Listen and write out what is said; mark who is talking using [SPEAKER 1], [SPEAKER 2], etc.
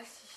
[SPEAKER 1] Ah, assis.